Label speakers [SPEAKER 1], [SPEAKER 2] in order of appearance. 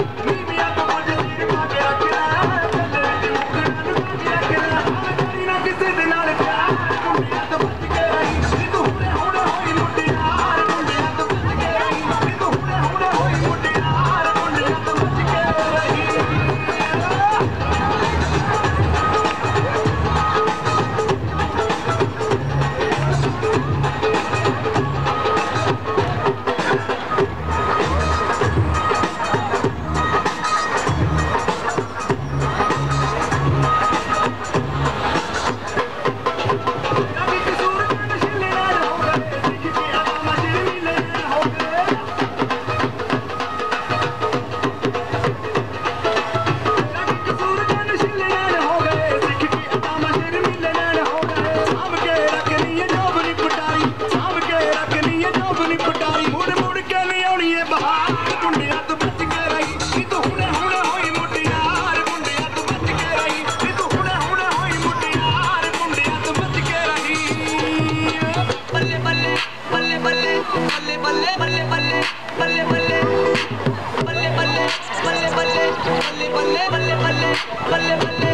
[SPEAKER 1] Thank you. बल्ले बल्ले बल्ले बल्ले